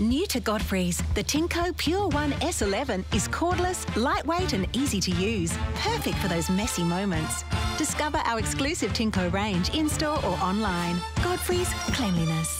New to Godfreys, the Tineco Pure One S11 is cordless, lightweight, and easy to use. Perfect for those messy moments. Discover our exclusive Tineco range in store or online. Godfreys Cleanliness.